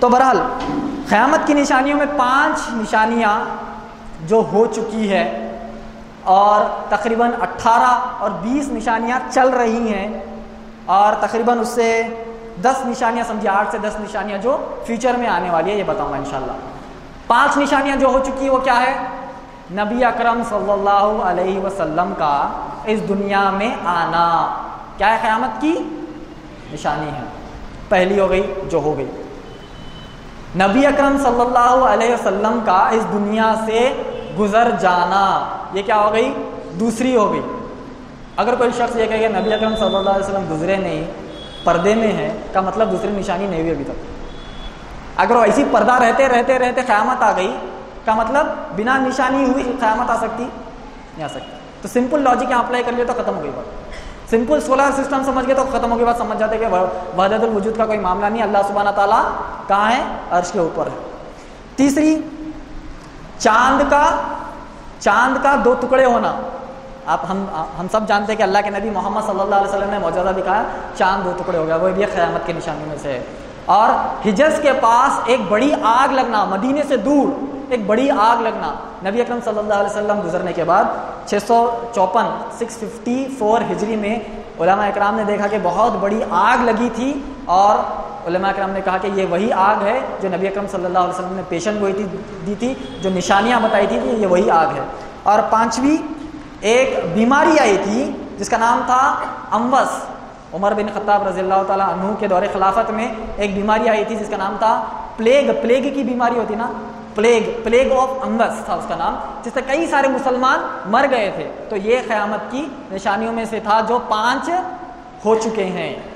तो बहरहाल, क़यामत की निशानियों में पाँच निशानियाँ जो हो चुकी है और तकरीबन 18 और 20 निशानियाँ चल रही हैं और तकरीबन उससे 10 निशानियाँ समझिए, आठ से 10 निशानियाँ जो फ्यूचर में आने वाली है, ये बताऊँगा इंशाल्लाह। पाँच निशानियाँ जो हो चुकी है, वो क्या है? नबी अकरम सल्लल्लाहु अलैहि वसल्लम का इस दुनिया में आना। क्या है क़यामत की? निशानी है। पहली हो गई, जो हो गई। नबी अकरम सल्लल्लाहु अलैहि वसल्लम का इस दुनिया से गुजर जाना, ये क्या हो गई? दूसरी हो गई। अगर कोई शख्स ये कहेगा नबी अकरम सल्लल्लाहु अलैहि वसल्लम गुजरे नहीं, पर्दे में है, का मतलब दूसरी निशानी नहीं हुई अभी तक। अगर वो ऐसी पर्दा रहते रहते रहते क़यामत आ गई, का मतलब बिना निशानी हुई क़यामत आ सकती? नहीं आ सकती। तो सिंपल लॉजिक यहाँ अप्लाई कर लिया तो खत्म हो गई बात। सिंपल सोलर सिस्टम समझ गए तो खत्म हो गई बात। समझ जाते कि वहदतुल वजूद का कोई मामला नहीं, अल्लाह सुबहाना ताला कहाँ है? अर्श के ऊपर है। तीसरी, चाँद का चाँद का दो टुकड़े होना। आप, हम हम सब जानते हैं कि अल्लाह के नबी मोहम्मद सल्लल्लाहु अलैहि वसल्लम ने मौजूदा दिखाया चाँद दो टुकड़े हो गया, वो भी ख़यामत के निशानी में से है। और हिजस के पास एक बड़ी आग लगना, मदीने से दूर एक बड़ी आग लगना। नबी अकरम सल्लल्लाहु अलैहि वसल्लम गुजरने के बाद छः सौ चौपन, सिक्स फिफ्टी फोर हिजरी में इकराम ने देखा कि बहुत बड़ी आग लगी थी और इकराम ने कहा कि ये वही आग है जो नबी अकरम सल्लल्लाहु अलैहि वसल्लम ने पेशन गोई थी, दी थी, जो निशानियाँ बताई थी कि ये वही आग है। और पाँचवीं, एक बीमारी आई थी, जिसका नाम था अम्बस उमर बिन खत्ताब रज़ी अल्लाह के दौरे खिलाफत में एक बीमारी आई थी, जिसका नाम था प्लेग। प्लेग की बीमारी होती ना प्लेग प्लेग ऑफ़ अंगस था उसका नाम, जिससे कई सारे मुसलमान मर गए थे। तो ये क़यामत की निशानियों में से था जो पाँच हो चुके हैं।